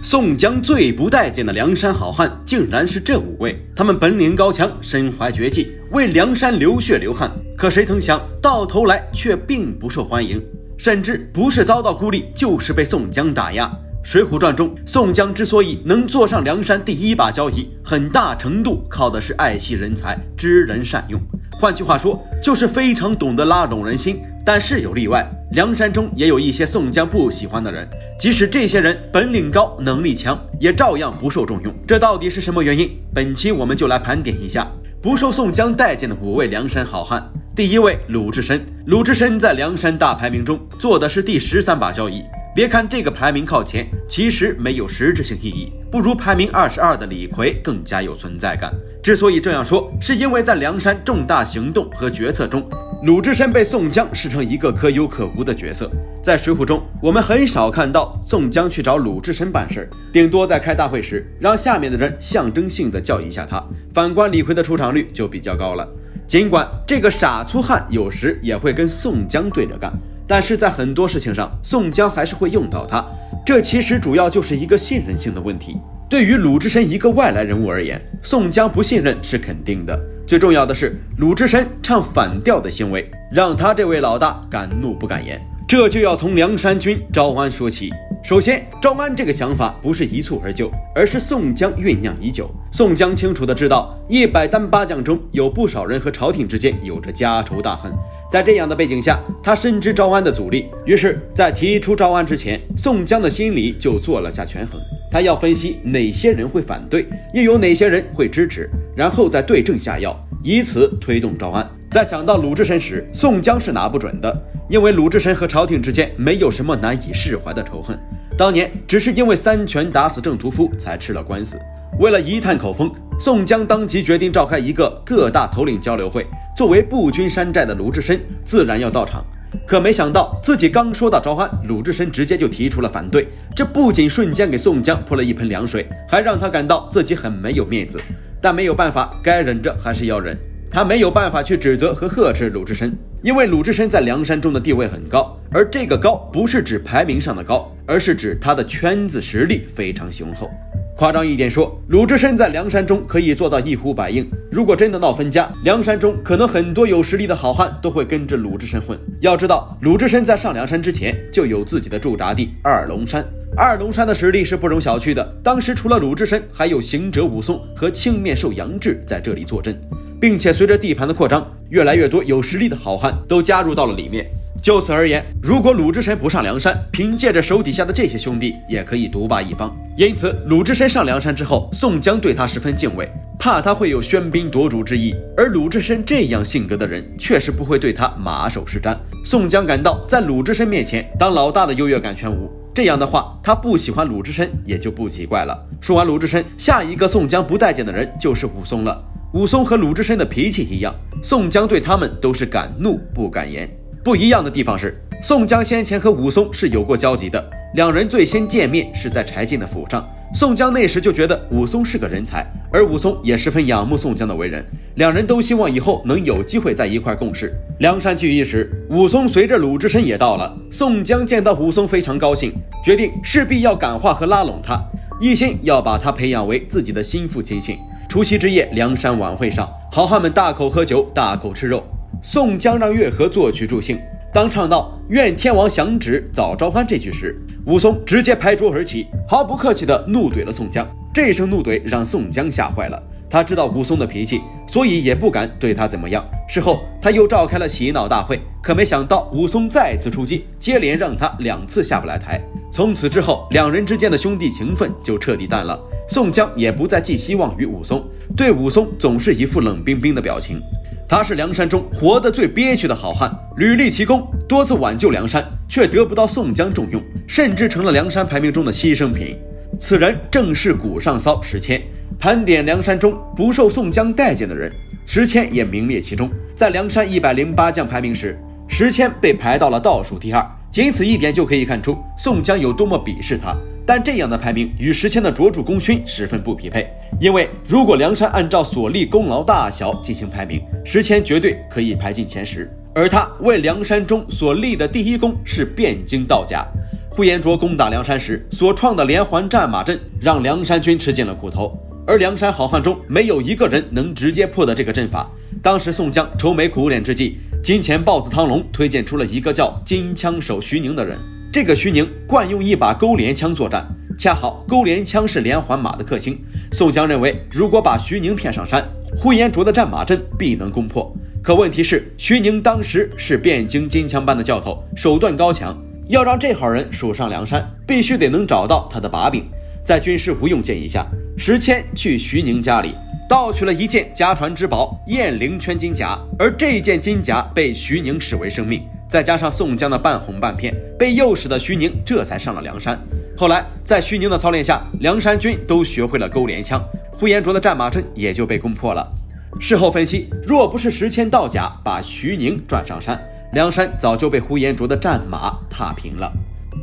宋江最不待见的梁山好汉，竟然是这五位。他们本领高强，身怀绝技，为梁山流血流汗。可谁曾想到头来却并不受欢迎，甚至不是遭到孤立，就是被宋江打压。《水浒传》中，宋江之所以能坐上梁山第一把交椅，很大程度靠的是爱惜人才、知人善用。换句话说，就是非常懂得拉拢人心。但是有例外，梁山中也有一些宋江不喜欢的人，即使这些人本领高、能力强，也照样不受重用。这到底是什么原因？本期我们就来盘点一下不受宋江待见的五位梁山好汉。第一位，鲁智深。鲁智深在梁山大排名中坐的是第十三把交椅。别看这个排名靠前，其实没有实质性意义，不如排名二十二的李逵更加有存在感。之所以这样说，是因为在梁山重大行动和决策中。鲁智深被宋江视成一个可有可无的角色，在《水浒》中，我们很少看到宋江去找鲁智深办事儿，顶多在开大会时让下面的人象征性的叫一下他。反观李逵的出场率就比较高了，尽管这个傻粗汉有时也会跟宋江对着干，但是在很多事情上，宋江还是会用到他。这其实主要就是一个信任性的问题。对于鲁智深一个外来人物而言，宋江不信任是肯定的。最重要的是，鲁智深唱反调的行为，让他这位老大敢怒不敢言。这就要从梁山军招安说起。首先，招安这个想法不是一蹴而就，而是宋江酝酿已久。宋江清楚的知道，一百单八将中有不少人和朝廷之间有着家仇大恨。在这样的背景下，他深知招安的阻力，于是，在提出招安之前，宋江的心里就做了下权衡。他要分析哪些人会反对，又有哪些人会支持，然后再对症下药，以此推动招安。在想到鲁智深时，宋江是拿不准的，因为鲁智深和朝廷之间没有什么难以释怀的仇恨，当年只是因为三拳打死郑屠夫才吃了官司。为了一探口风，宋江当即决定召开一个各大头领交流会，作为步军山寨的鲁智深自然要到场。可没想到，自己刚说到招安，鲁智深直接就提出了反对。这不仅瞬间给宋江泼了一盆凉水，还让他感到自己很没有面子。但没有办法，该忍着还是要忍。他没有办法去指责和呵斥鲁智深，因为鲁智深在梁山中的地位很高，而这个高不是指排名上的高，而是指他的圈子实力非常雄厚。夸张一点说，鲁智深在梁山中可以做到一呼百应。如果真的闹分家，梁山中可能很多有实力的好汉都会跟着鲁智深混。要知道，鲁智深在上梁山之前就有自己的驻扎地二龙山，二龙山的实力是不容小觑的。当时除了鲁智深，还有行者武松和青面兽杨志在这里坐镇，并且随着地盘的扩张，越来越多有实力的好汉都加入到了里面。就此而言，如果鲁智深不上梁山，凭借着手底下的这些兄弟，也可以独霸一方。因此，鲁智深上梁山之后，宋江对他十分敬畏，怕他会有喧宾夺主之意。而鲁智深这样性格的人，确实不会对他马首是瞻。宋江感到，在鲁智深面前当老大的优越感全无。这样的话，他不喜欢鲁智深也就不奇怪了。说完鲁智深，下一个宋江不待见的人就是武松了。武松和鲁智深的脾气一样，宋江对他们都是敢怒不敢言。不一样的地方是，宋江先前和武松是有过交集的，两人最先见面是在柴进的府上。宋江那时就觉得武松是个人才，而武松也十分仰慕宋江的为人，两人都希望以后能有机会在一块共事。梁山聚义时，武松随着鲁智深也到了。宋江见到武松非常高兴，决定势必要感化和拉拢他，一心要把他培养为自己的心腹亲信。除夕之夜，梁山晚会上，好汉们大口喝酒，大口吃肉。宋江让乐和作曲助兴，当唱到“愿天王降旨早招安”这句时，武松直接拍桌而起，毫不客气地怒怼了宋江。这声怒怼让宋江吓坏了，他知道武松的脾气，所以也不敢对他怎么样。事后他又召开了洗脑大会，可没想到武松再次出击，接连让他两次下不来台。从此之后，两人之间的兄弟情分就彻底淡了。宋江也不再寄希望于武松，对武松总是一副冷冰冰的表情。他是梁山中活得最憋屈的好汉，屡立奇功，多次挽救梁山，却得不到宋江重用，甚至成了梁山排名中的牺牲品。此人正是古上骚石谦。盘点梁山中不受宋江待见的人，石谦也名列其中。在梁山一百零八将排名时，石谦被排到了倒数第二。仅此一点就可以看出宋江有多么鄙视他。但这样的排名与石谦的卓著功勋十分不匹配，因为如果梁山按照所立功劳大小进行排名，石谦绝对可以排进前十。而他为梁山中所立的第一功是汴京道甲。呼延灼攻打梁山时所创的连环战马阵，让梁山军吃尽了苦头。而梁山好汉中没有一个人能直接破的这个阵法。当时宋江愁眉苦脸之际，金钱豹子汤龙推荐出了一个叫金枪手徐宁的人。这个徐宁惯用一把钩镰枪作战，恰好钩镰枪是连环马的克星。宋江认为，如果把徐宁骗上山，呼延灼的战马阵必能攻破。可问题是，徐宁当时是汴京金枪班的教头，手段高强，要让这号人数上梁山，必须得能找到他的把柄。在军师吴用建议下，石谦去徐宁家里盗取了一件家传之宝燕翎圈金甲，而这件金甲被徐宁视为生命。再加上宋江的半哄半骗，被诱使的徐宁这才上了梁山。后来在徐宁的操练下，梁山军都学会了钩镰枪，呼延灼的战马阵也就被攻破了。事后分析，若不是石谦盗甲把徐宁转上山，梁山早就被呼延灼的战马踏平了。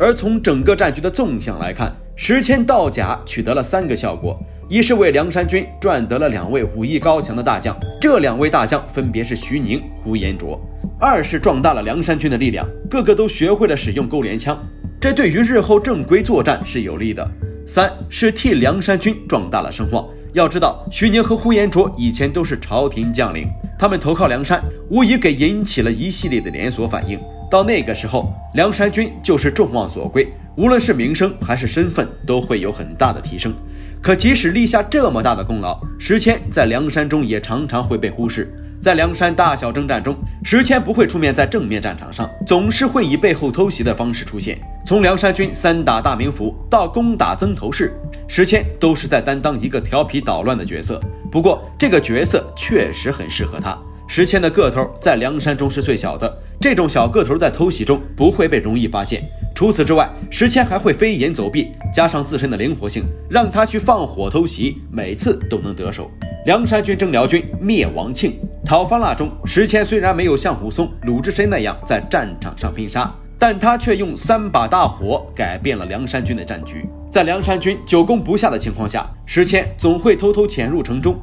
而从整个战局的纵向来看，石谦盗甲取得了三个效果：一是为梁山军赚得了两位武艺高强的大将，这两位大将分别是徐宁、呼延灼；二是壮大了梁山军的力量，个个都学会了使用钩镰枪，这对于日后正规作战是有利的；三是替梁山军壮大了声望。要知道，徐宁和呼延灼以前都是朝廷将领，他们投靠梁山，无疑给引起了一系列的连锁反应。到那个时候，梁山军就是众望所归，无论是名声还是身份，都会有很大的提升。可即使立下这么大的功劳，石谦在梁山中也常常会被忽视。在梁山大小征战中，石谦不会出面在正面战场上，总是会以背后偷袭的方式出现。从梁山军三打大名府到攻打曾头市，石谦都是在担当一个调皮捣乱的角色。不过，这个角色确实很适合他。石谦的个头在梁山中是最小的，这种小个头在偷袭中不会被容易发现。除此之外，石谦还会飞檐走壁，加上自身的灵活性，让他去放火偷袭，每次都能得手。梁山军征辽军灭王庆。讨方腊中，石谦虽然没有像武松、鲁智深那样在战场上拼杀，但他却用三把大火改变了梁山军的战局。在梁山军久攻不下的情况下，石谦总会偷偷潜入城中，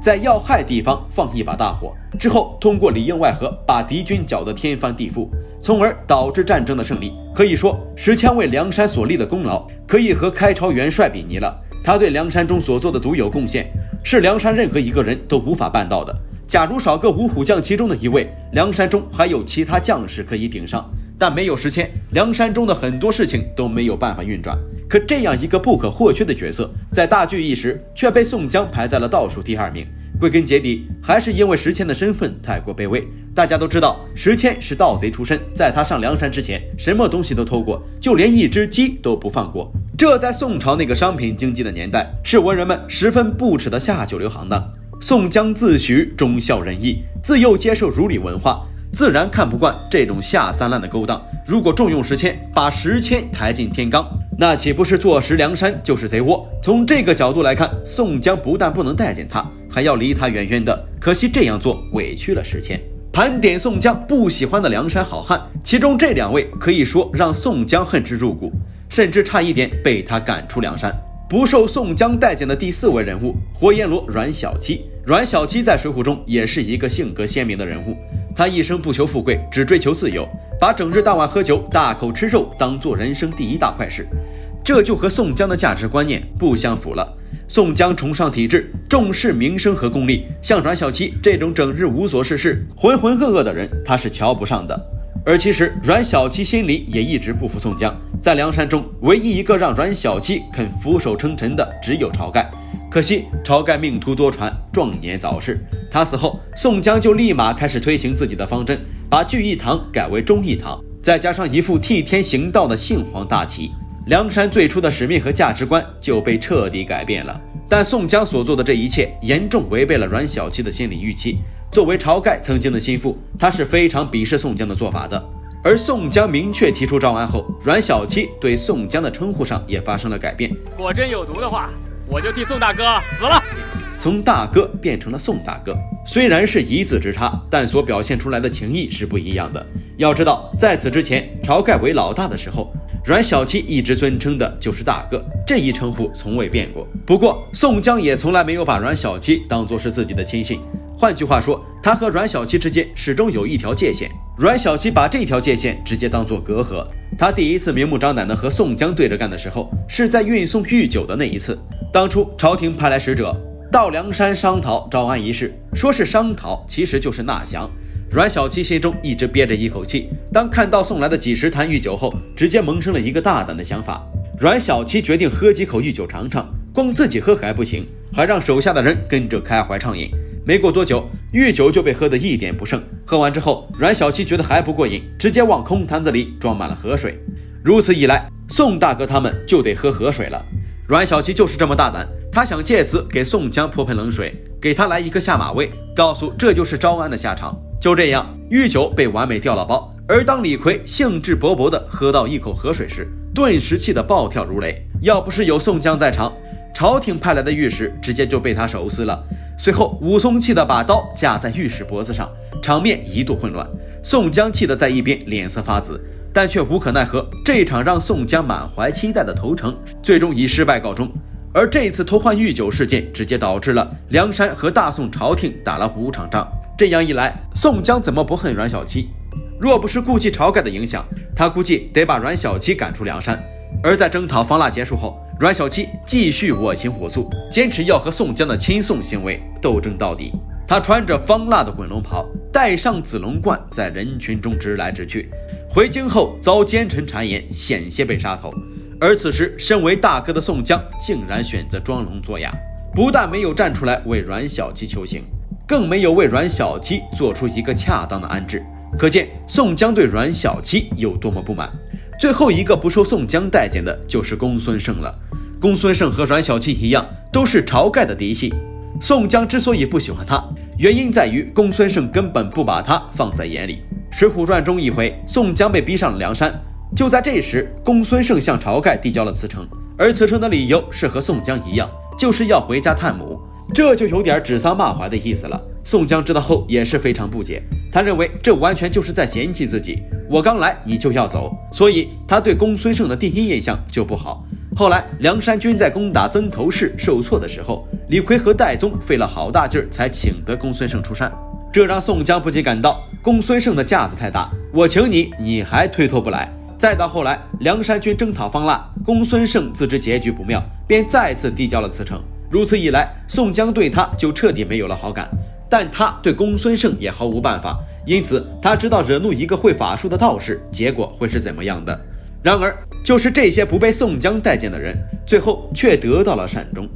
在要害地方放一把大火，之后通过里应外合把敌军搅得天翻地覆，从而导致战争的胜利。可以说，石谦为梁山所立的功劳，可以和开朝元帅比拟了。他对梁山中所做的独有贡献，是梁山任何一个人都无法办到的。假如少个五虎将其中的一位，梁山中还有其他将士可以顶上，但没有石谦，梁山中的很多事情都没有办法运转。可这样一个不可或缺的角色，在大聚义时却被宋江排在了倒数第二名。归根结底，还是因为石谦的身份太过卑微。大家都知道，石谦是盗贼出身，在他上梁山之前，什么东西都偷过，就连一只鸡都不放过。这在宋朝那个商品经济的年代，是文人们十分不耻的下九流行当。宋江自诩忠孝仁义，自幼接受儒理文化，自然看不惯这种下三滥的勾当。如果重用石谦，把石谦抬进天罡，那岂不是坐实梁山就是贼窝？从这个角度来看，宋江不但不能待见他，还要离他远远的。可惜这样做委屈了石谦。盘点宋江不喜欢的梁山好汉，其中这两位可以说让宋江恨之入骨，甚至差一点被他赶出梁山。不受宋江待见的第四位人物，活阎罗阮小七。阮小七在《水浒》中也是一个性格鲜明的人物。他一生不求富贵，只追求自由，把整日大碗喝酒、大口吃肉当做人生第一大快事。这就和宋江的价值观念不相符了。宋江崇尚体制，重视名声和功利，像阮小七这种整日无所事事、浑浑噩噩的人，他是瞧不上的。而其实阮小七心里也一直不服宋江，在梁山中唯一一个让阮小七肯俯首称臣的只有晁盖。可惜晁盖命途多舛，壮年早逝。他死后，宋江就立马开始推行自己的方针，把聚义堂改为忠义堂，再加上一副替天行道的杏黄大旗，梁山最初的使命和价值观就被彻底改变了。但宋江所做的这一切，严重违背了阮小七的心理预期。作为晁盖曾经的心腹，他是非常鄙视宋江的做法的。而宋江明确提出招安后，阮小七对宋江的称呼上也发生了改变。果真有毒的话，我就替宋大哥死了。从大哥变成了宋大哥，虽然是一字之差，但所表现出来的情谊是不一样的。要知道，在此之前，晁盖为老大的时候，阮小七一直尊称的就是大哥，这一称呼从未变过。不过，宋江也从来没有把阮小七当作是自己的亲信。换句话说，他和阮小七之间始终有一条界限。阮小七把这条界限直接当做隔阂。他第一次明目张胆的和宋江对着干的时候，是在运送御酒的那一次。当初朝廷派来使者到梁山商讨招安一事，说是商讨，其实就是纳降。阮小七心中一直憋着一口气，当看到送来的几十坛御酒后，直接萌生了一个大胆的想法。阮小七决定喝几口御酒尝尝，光自己喝还不行，还让手下的人跟着开怀畅饮。没过多久，御酒就被喝得一点不剩。喝完之后，阮小七觉得还不过瘾，直接往空坛子里装满了河水。如此一来，宋大哥他们就得喝河水了。阮小七就是这么大胆，他想借此给宋江泼盆冷水，给他来一个下马威，告诉这就是招安的下场。就这样，御酒被完美调了包。而当李逵兴致勃勃地喝到一口河水时，顿时气得暴跳如雷。要不是有宋江在场，朝廷派来的御史直接就被他手撕了。随后，武松气得把刀架在御史脖子上，场面一度混乱。宋江气得在一边脸色发紫，但却无可奈何。这场让宋江满怀期待的投诚，最终以失败告终。而这次偷换御酒事件，直接导致了梁山和大宋朝廷打了五场仗。这样一来，宋江怎么不恨阮小七？若不是顾忌晁盖的影响，他估计得把阮小七赶出梁山。而在征讨方腊结束后，阮小七继续我行我素，坚持要和宋江的亲宋行为斗争到底。他穿着方腊的滚龙袍，戴上紫龙冠，在人群中直来直去。回京后遭奸臣谗言，险些被杀头。而此时，身为大哥的宋江竟然选择装聋作哑，不但没有站出来为阮小七求情，更没有为阮小七做出一个恰当的安置。可见宋江对阮小七有多么不满。最后一个不受宋江待见的就是公孙胜了。公孙胜和阮小七一样，都是晁盖的嫡系。宋江之所以不喜欢他，原因在于公孙胜根本不把他放在眼里。《水浒传》中一回，宋江被逼上了梁山，就在这时，公孙胜向晁盖递交了辞呈，而辞呈的理由是和宋江一样，就是要回家探母。这就有点指桑骂槐的意思了。宋江知道后也是非常不解，他认为这完全就是在嫌弃自己。我刚来，你就要走，所以他对公孙胜的第一印象就不好。后来梁山军在攻打曾头市受挫的时候，李逵和戴宗费了好大劲儿才请得公孙胜出山，这让宋江不禁感到公孙胜的架子太大，我请你，你还推脱不来。再到后来，梁山军征讨方腊，公孙胜自知结局不妙，便再次递交了辞呈。如此一来，宋江对他就彻底没有了好感。但他对公孙胜也毫无办法，因此他知道惹怒一个会法术的道士，结果会是怎么样的。然而，就是这些不被宋江待见的人，最后却得到了善终。